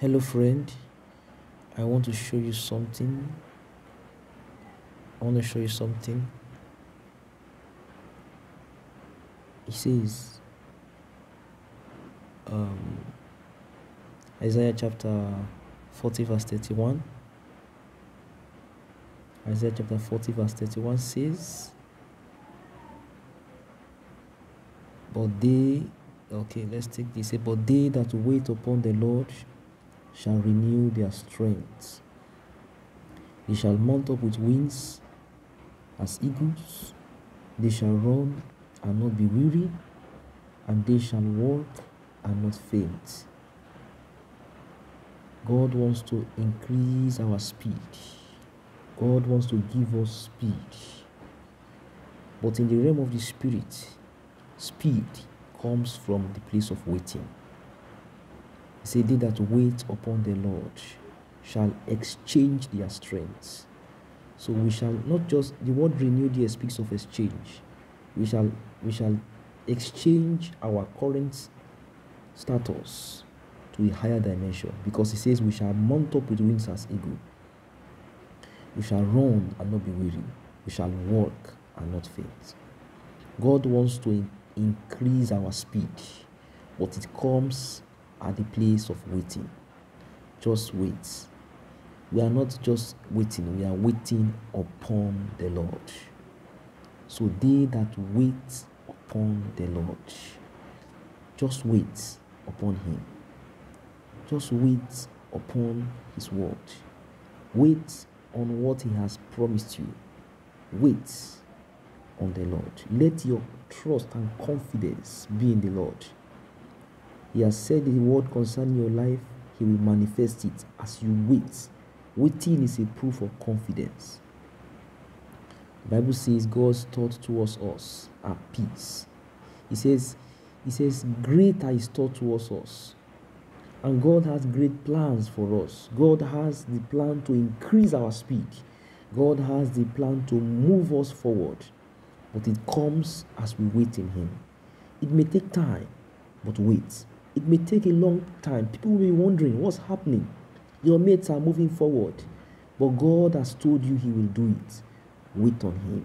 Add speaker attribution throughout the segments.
Speaker 1: Hello, friend. I want to show you something. I want to show you something. It says, um, Isaiah chapter 40, verse 31. Isaiah chapter 40, verse 31 says, But they, okay, let's take this. But they that wait upon the Lord shall renew their strength. They shall mount up with wings as eagles. They shall run and not be weary, and they shall walk and not faint. God wants to increase our speed. God wants to give us speed. But in the realm of the spirit, speed comes from the place of waiting. He They that wait upon the Lord shall exchange their strength. So we shall not just the word renewed here speaks of exchange. We shall we shall exchange our current status to a higher dimension because he says we shall mount up with wings as eagle. We shall run and not be weary. We shall walk and not faint. God wants to in- increase our speed, but it comes at the place of waiting. Just wait. We are not just waiting, we are waiting upon the Lord. So they that wait upon the Lord, just wait upon Him. Just wait upon His word. Wait on what He has promised you. Wait on the Lord. Let your trust and confidence be in the Lord. He has said the word concerning your life, He will manifest it as you wait. Waiting is a proof of confidence. The Bible says God's thought towards us are peace. He says, He says, Great are His thought towards us. And God has great plans for us. God has the plan to increase our speed. God has the plan to move us forward. But it comes as we wait in Him. It may take time, but wait. It may take a long time. People will be wondering what's happening. Your mates are moving forward, but God has told you He will do it. Wait on Him.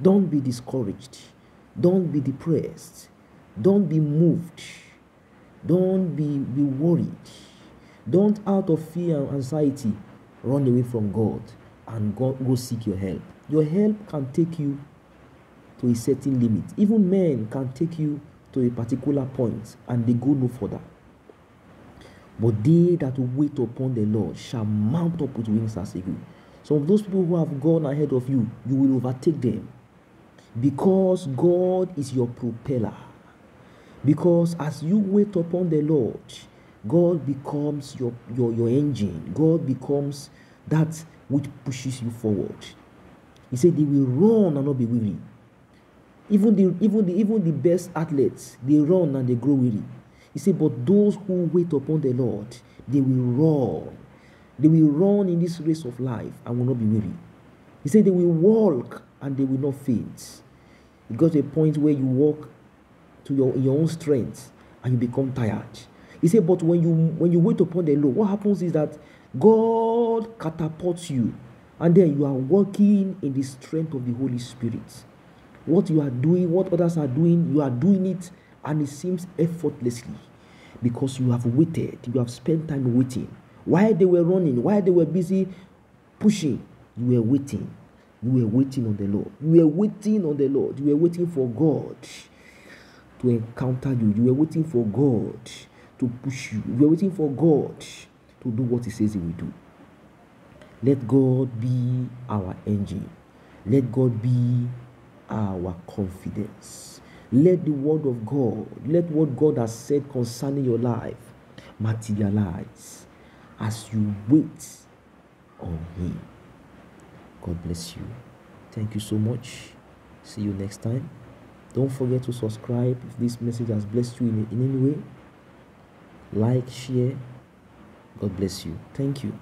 Speaker 1: Don't be discouraged. Don't be depressed. Don't be moved. Don't be, be worried. Don't, out of fear and anxiety, run away from God and go, go seek your help. Your help can take you to a certain limit. Even men can take you to a particular point and they go no further. But they that wait upon the Lord shall mount up with wings as eagle. Some of those people who have gone ahead of you, you will overtake them. Because God is your propeller. Because as you wait upon the Lord, God becomes your, your, your engine. God becomes that which pushes you forward. He said they will run and not be weary. Even the even the even the best athletes, they run and they grow weary. He said, but those who wait upon the Lord, they will run. They will run in this race of life and will not be weary. He said they will walk and they will not faint. It got to a point where you walk to your, your own strength and you become tired. He said, but when you when you wait upon the Lord, what happens is that God catapults you, and then you are walking in the strength of the Holy Spirit. What you are doing, what others are doing, you are doing it, and it seems effortlessly because you have waited, you have spent time waiting. While they were running, while they were busy pushing, you were waiting. You were waiting on the Lord. You were waiting on the Lord. You were waiting for God to encounter you. You were waiting for God to push you. You were waiting for God to do what He says He will do. Let God be our engine. Let God be our confidence. Let the word of God, let what God has said concerning your life materialize as you wait on Him. God bless you. Thank you so much. See you next time. Don't forget to subscribe if this message has blessed you in, in any way. Like, share. God bless you. Thank you.